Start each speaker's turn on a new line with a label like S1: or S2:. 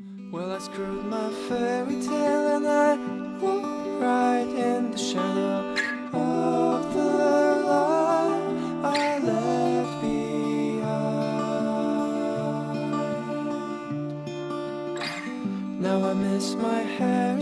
S1: Well, I screwed my fairy tale and I walked right in the shadow of the life I left behind. Now I miss my hair.